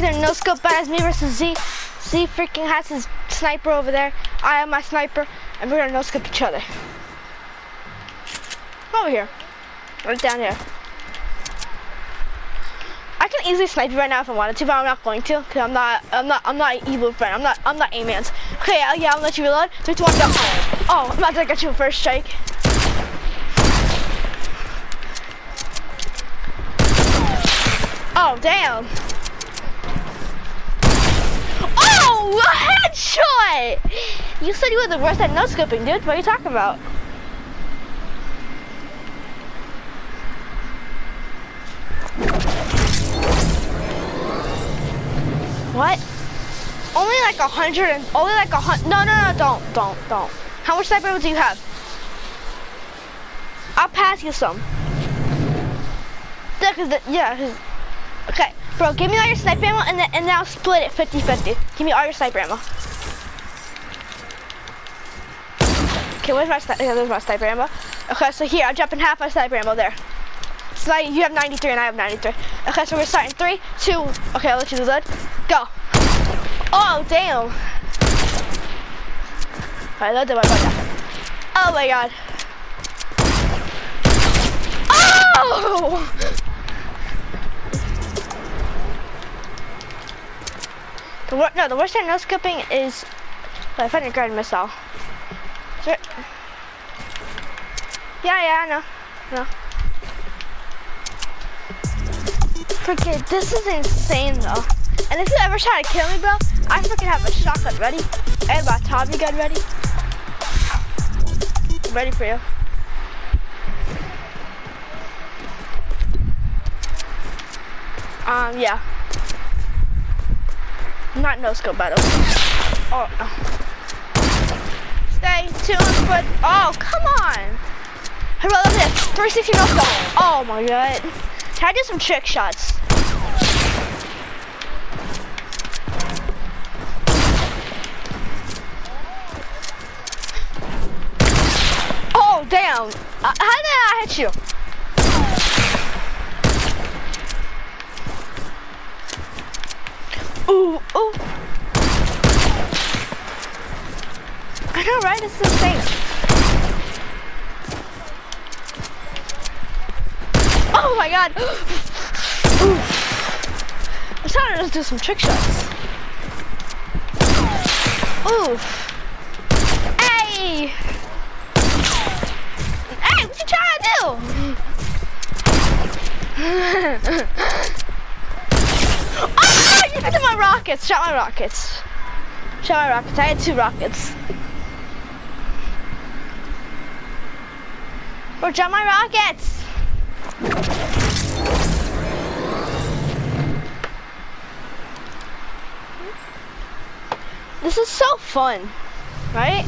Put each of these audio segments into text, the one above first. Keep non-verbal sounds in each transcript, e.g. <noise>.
Look no scope but as me versus Zee. Zee freaking has his sniper over there. I have my sniper, and we're gonna no scope each other. Over here. Right down here. I can easily snipe you right now if I wanted to, but I'm not going to, cause I'm not, I'm not, I'm not an evil friend. I'm not, I'm not A-man's. Okay, yeah, yeah, I'll let you reload. Three, two, one, go. Oh, I'm about to get you a first strike. Oh, damn. A headshot! You said you were the worst at no scoping, dude. What are you talking about? What? Only like a hundred and only like a hundred. No, no, no, don't, don't, don't. How much sniper do you have? I'll pass you some. Yeah, cause the, yeah, cause, okay, bro, give me all your sniper ammo and then and now split it 50-50. Give me all your sniper ammo. Okay, where's my? Yeah, there's my sniper ammo. Okay, so here, I'm dropping half my sniper ammo there. So now you have 93 and I have 93. Okay, so we're starting three, two, okay, I'll let you do that. Go. Oh, damn. Alright, let them Oh my god. Oh! The wor no, the worst thing no skipping is well, I find a guided missile. Sure. Yeah, yeah, I know. No. Forget this is insane though. And if you ever try to kill me, bro, I freaking have a shotgun ready and my Tommy gun ready. I'm ready for you. Um, yeah. Not no scope battle. Oh, Stay tuned, but oh, come on. Hey, look at this. 360 no scope. Oh my god. Can I do some trick shots? Oh, damn. Uh, how did I hit you? Ooh, ooh. I know, right? It's insane. Oh my god. <gasps> Ooh. I'm trying to just do some trick shots. Ooh. Hey! Hey, what you trying to do? <laughs> you hit my rockets. Shot my rockets. Shot my rockets. I had two rockets. Or shot my rockets. This is so fun, right?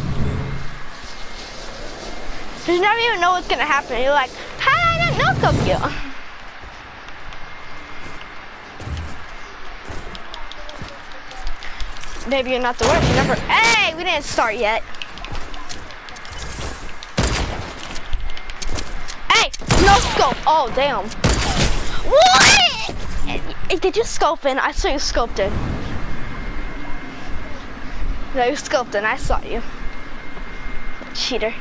You never even know what's gonna happen. You're like, how did I not know you? Maybe you're not the worst. You. Hey, we didn't start yet. Hey, no scope. Oh, damn. What? Did you scope in? I saw you scoped in. No, you scoped in. I saw you. Cheater.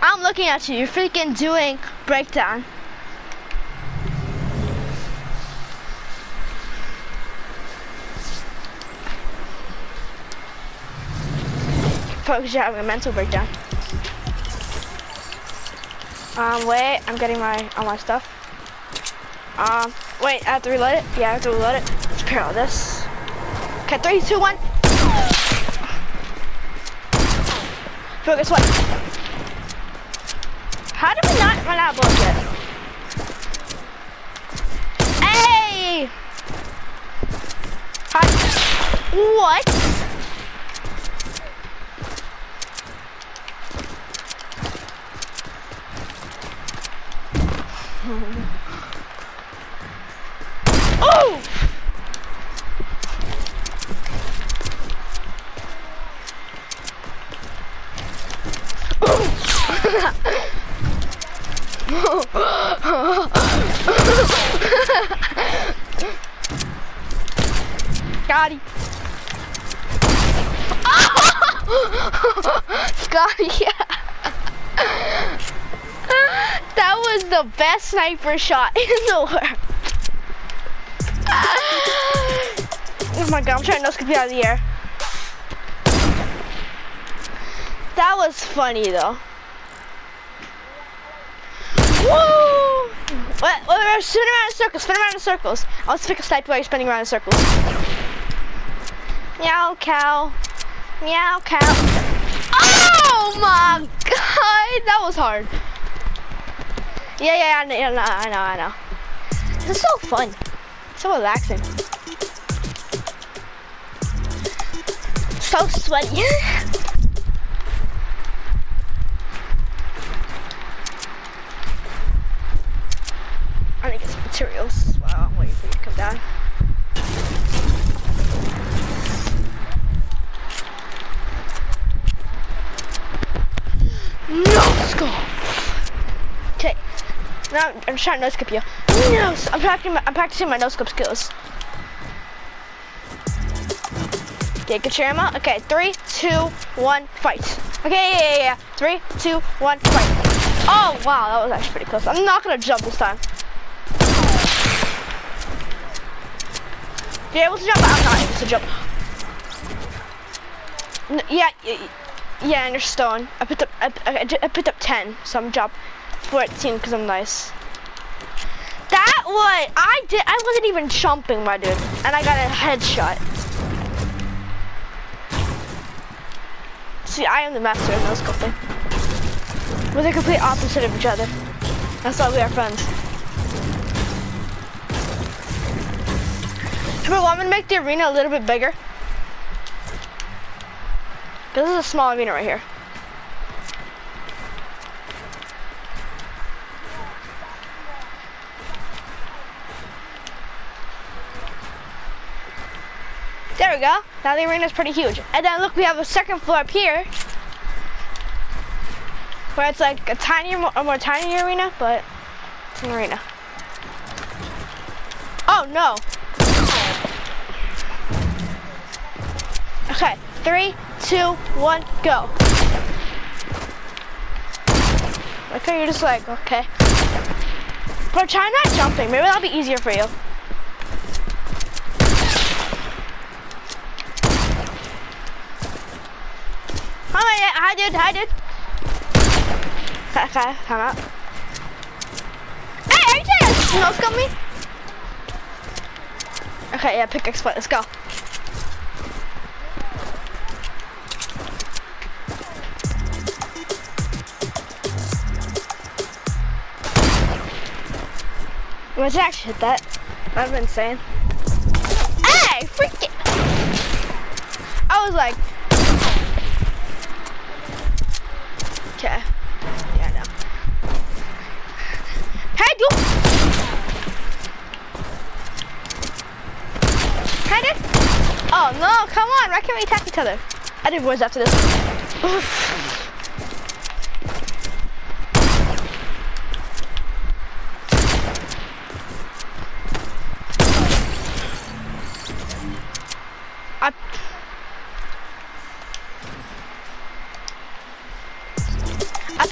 I'm looking at you. You're freaking doing breakdown. Focus, you're having a mental breakdown. Um, wait, I'm getting my all my stuff. Um, wait, I have to reload it. Yeah, I have to reload it. Let's pair all this. Okay, three, two, one. Focus, what? How did we not run out of bullets yet? Hey! Hi. What? oh! Scotty. <laughs> Scotty, yeah. that was the best sniper shot in the world. oh my god, I'm trying to scoop out of the air. That was funny though. Woo! What? What? Spin around in circles. Spin around in circles. I'll pick a sniper while you're spinning around in circles. Meow cow. Meow cow. Oh my god! That was hard. Yeah, yeah, I know, I know, I know. This is so fun. So relaxing. So sweaty. <laughs> I need to get some materials. Wow, I'm waiting for you to come down. No scope. Okay. Now I'm trying to no scope you. No, I'm practicing. My, I'm practicing my no scope skills. Okay, get your ammo. Okay, three, two, one, fight. Okay, yeah, yeah, yeah. Three, two, one, fight. Oh wow, that was actually pretty close. I'm not gonna jump this time. You're able to jump, I'm not able to jump. N yeah, and you're stone. I picked up, I, I, I picked up 10, so I'm jump 14 because I'm nice. That was, I did, I wasn't even jumping, my dude, and I got a headshot. See, I am the master of no scoping. We're the complete opposite of each other. That's why we are friends. But I'm gonna make the arena a little bit bigger. This is a small arena right here. There we go. Now the arena is pretty huge. And then look, we have a second floor up here. Where it's like a tiny, a more tiny arena, but it's an arena. Oh no, Okay, three, two, one, go. Okay, you're just like, okay. But try not jumping, maybe that'll be easier for you. Hi dude, hi dude. Okay, come out. Hey, are you trying to no scope me? Okay, yeah, pick exploit, let's go. What's actually hit that? I've been saying. Hey, freak it! I was like, okay, yeah, I know. Hey, dude! Hey, dude! Oh no, come on! Why can't we attack each other? I did boys after this. I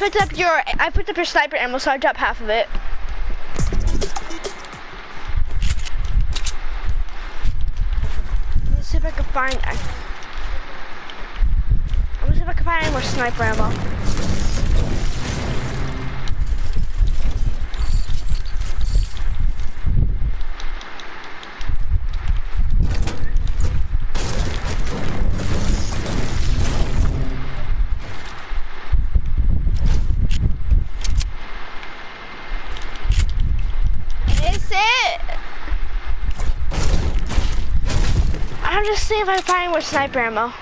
picked up your I picked up your sniper ammo, so I dropped half of it. Let me see if I can find. I'm gonna see if I can find any more sniper ammo. See if I find more sniper ammo.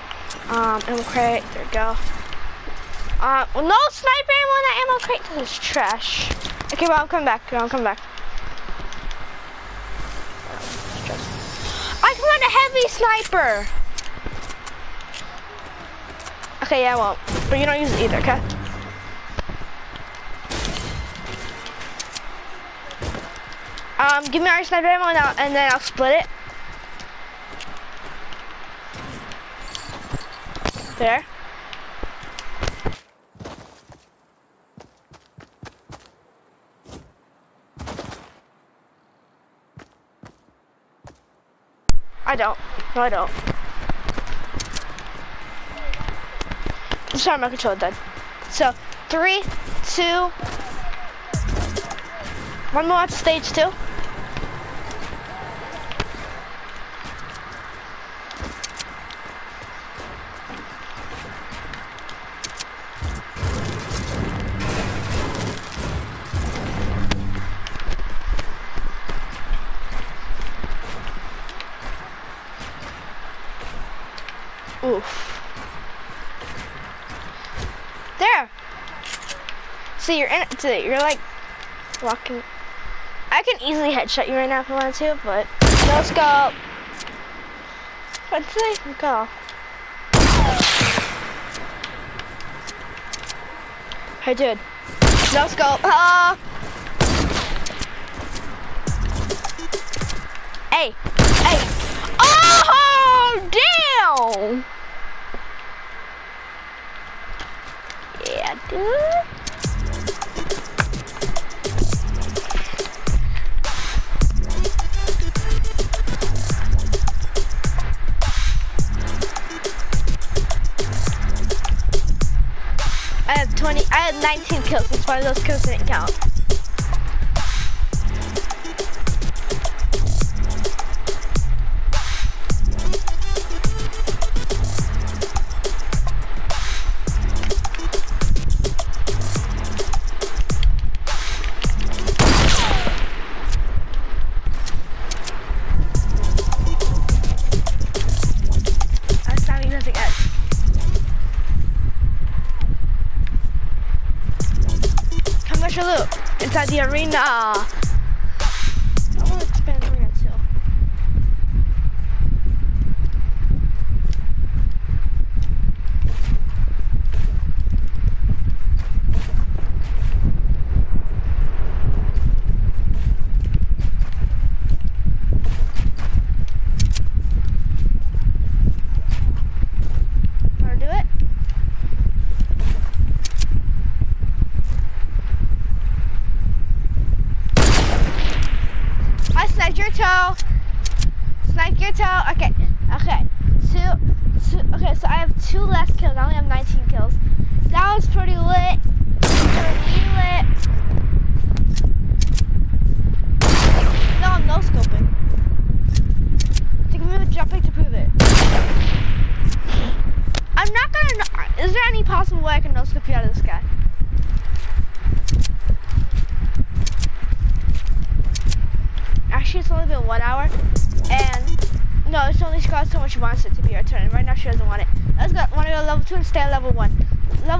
Um, ammo crate, there we go. Uh, well, no sniper ammo in that ammo crate, this is trash. Okay, well, I'm coming back, I'm coming back. I can run a heavy sniper! Okay, yeah, I won't. But you don't use it either, okay? Um, give me our sniper ammo now, and then I'll split it. There. I don't. No, I don't. Sorry, my controller dead. So, three, two, one more at stage two. Oof. There. So you're in. So you're like walking. I can easily headshot you right now if I wanted to, but no scope. But today, go. Hey, dude. No scope. Ah. Hey. Hey. Oh, damn. Yeah, dude. I have 20, I had 19 kills, since one of those kills didn't count.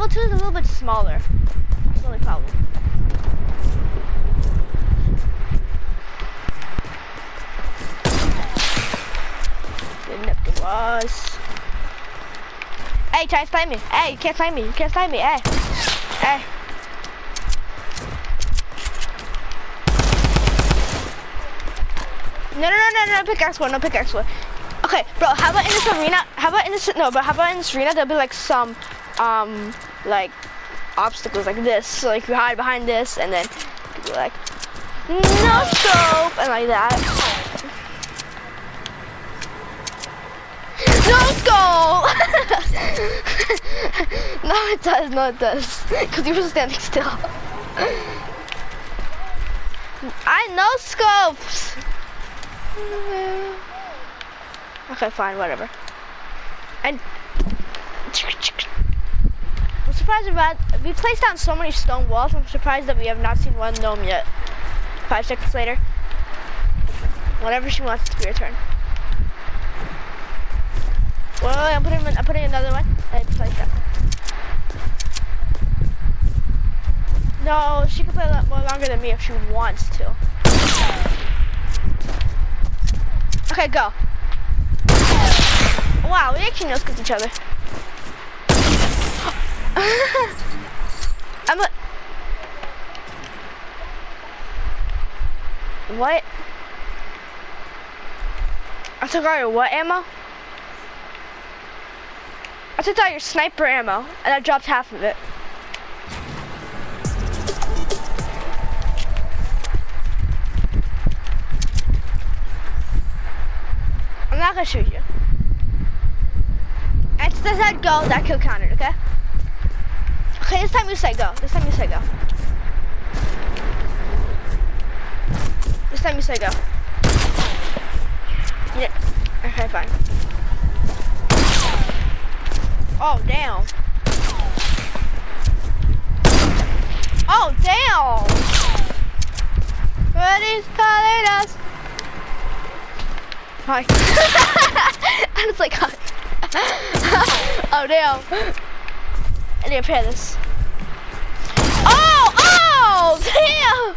Two is a little bit smaller. That's the only problem. Didn't have to was. Hey, try to snipe me. Hey, you can't snipe me. You can't snipe me. Hey. Hey. No, no, no, no, no, pickaxe one, no pickaxe one. Okay, bro, how about in this arena, how about in this, no, but how about in this arena, there'll be like some, um, like, obstacles like this. So like you hide behind this and then you like, no scope, and like that. No scope! <laughs> no, it does, no, it does. Because you were standing still. I know scopes! Okay, fine, whatever. And surprised about we placed down so many stone walls. I'm surprised that we have not seen one gnome yet. Five seconds later. Whatever she wants, it's your turn. Wait, I'm putting I'm putting another one. It's like that. No, she can play a lot more longer than me if she wants to. Okay, go. Wow, we actually know each other. <laughs> I'm a... What? I took all your what ammo? I took out your sniper ammo, and I dropped half of it. I'm not gonna shoot you. And since I said go, that kill counted, okay? Okay, this time you say go. This time you say go. This time you say go. Yeah. Okay, fine. Oh, damn. Oh, damn. What is calling us? Hi. <laughs> I was like, hi. <laughs> oh, damn. I need to repair this. Oh, oh, <laughs>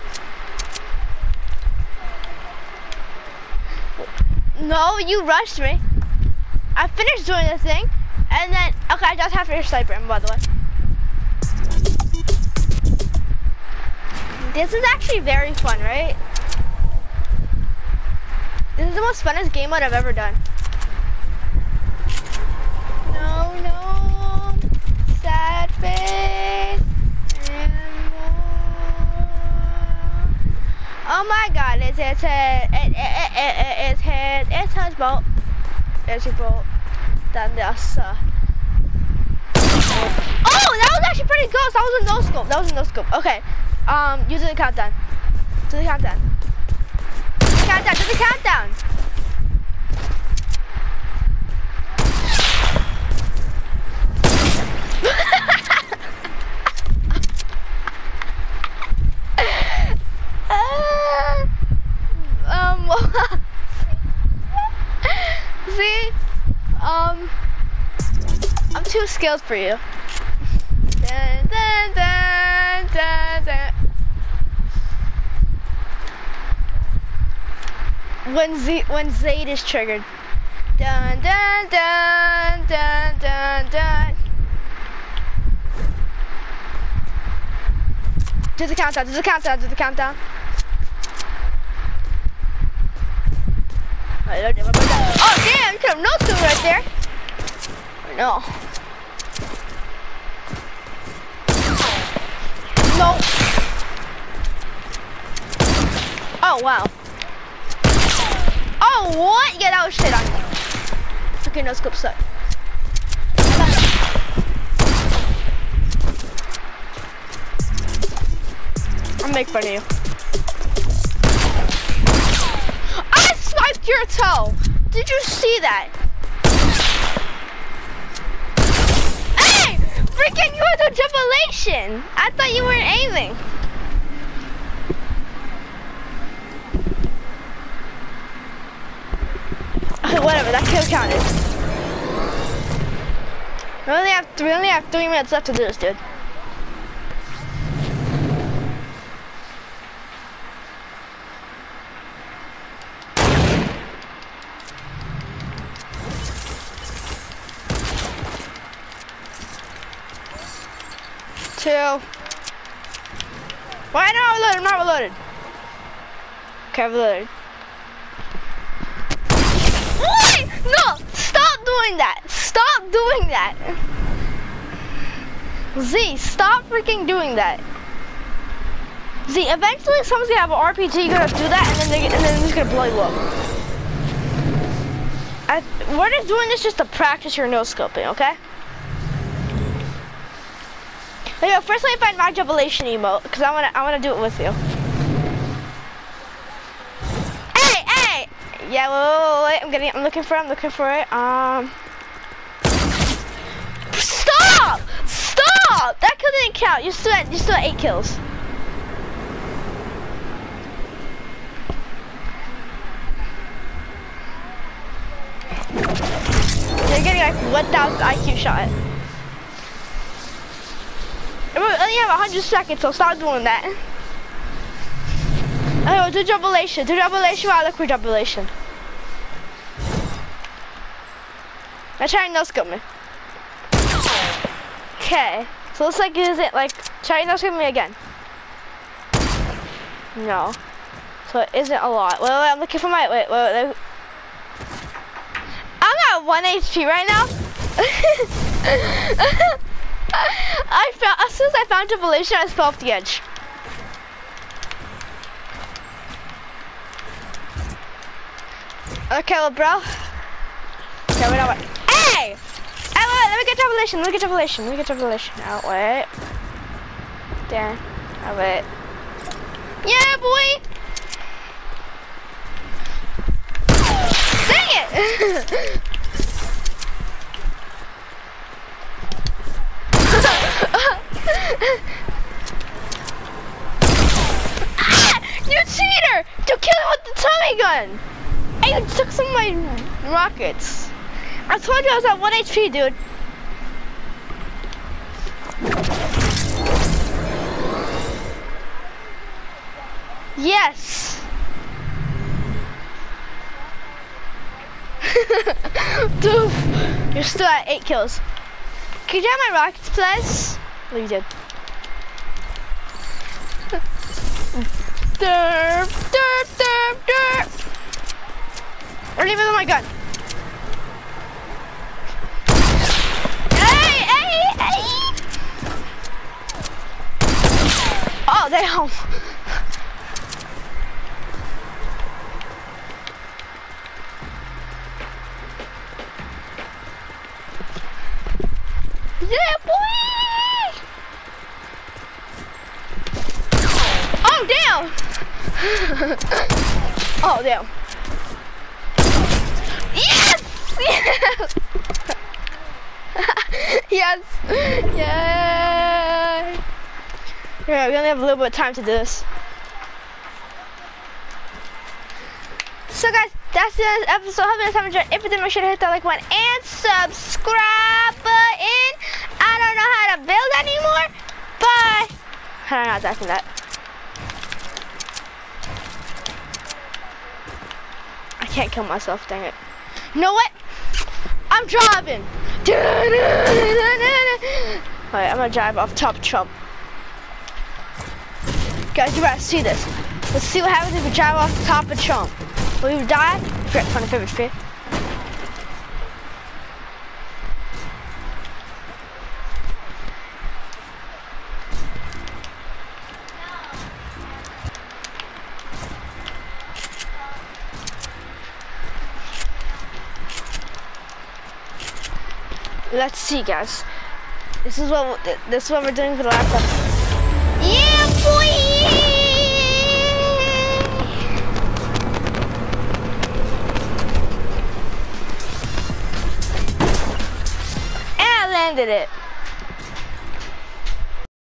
damn. No, you rushed me. I finished doing the thing, and then, okay, I just have to sniper by the way. This is actually very fun, right? This is the most funnest game I've ever done. No, no, sad face. Oh my god, it's it's head, it, it, it, it, it's head, it's his boat. There's your boat. Then there's uh. Oh, that was actually pretty close. That was a no scope. That was a no scope. Okay. Um, you do the countdown. Do the countdown. Do the countdown. Do the countdown. Uh, um, see, um, Skilled for you. Dun, dun, dun. When Zee when Zayd is triggered. Dun dun dun dun dun dun. Do the countdown, do the countdown, do the countdown. Oh damn, you could have no two right there. No. Oh wow. Oh what? Yeah, that was shit on you. Okay, no scope suck. I'll make fun of you. I swiped your toe. Did you see that? Hey! Freaking you had a jubilation. I thought you weren't aiming. We only have three minutes left to do this, dude. Two. Why not reloaded? I'm not reloaded. Okay, I've reloaded. Why? No! Stop doing that! Stop doing that! Zee, stop freaking doing that. Zee, eventually someone's gonna have an RPG, you're gonna do that, and then they, and then they're just gonna blow you up. I, we're just doing this just to practice your no scoping, okay? Anyway, first let me find my jubilation emote, because I wanna I wanna do it with you. Hey, hey! Yeah, wait, wait, wait, I'm getting I'm looking for it, I'm looking for it. Um Stop! That kill didn't count. You still you still eight kills. You're getting like 1,000 IQ shot. We only have 100 seconds, so stop doing that. Oh, do jubilation. Do jubilation while I look for jubilation. Now try and no scope me. Okay. So looks like is it like try and no scope me again. No. So it isn't a lot. Wait, I'm looking for my wait, wait, wait. I'm at one HP right now. <laughs> I found as soon as I found evolution, I fell off the edge. Okay, well, bro. Okay, wait, wait. Hey! Let me get revelation. Let me get revelation. Let me get revelation. Oh, wait. Damn. Oh, wait. Yeah, boy! Dang it! <laughs> ah! You cheater! To kill him with the Tommy gun! Hey, you took some of my rockets. I told you I was at 1 HP, dude. Yes. <laughs> dude, you're still at 8 kills. Can you have my rockets, please? Oh, you did. <laughs> derp, derp, derp, derp. Or leave my gun. Hey, hey, hey! Oh, damn. <laughs> Yeah, boy! Oh, damn! <laughs> oh, damn. Yes! <laughs> Yes! yes! Yay! Yeah, we only have a little bit of time to do this. So guys, that's the episode. Hope you guys have enjoyed. If you did, make sure to hit that like button and subscribe button. I don't know how to build anymore. Bye. I don't know how to after that. I can't kill myself, dang it. You know what? I'm driving. <laughs> Alright, I'm gonna drive off top Trump. Guys, you gotta see this. Let's see what happens if we drive off the top of Trump. Will you die? Forget 25th fifth. Let's see, guys. This is what this is what we're doing for the last Landed it.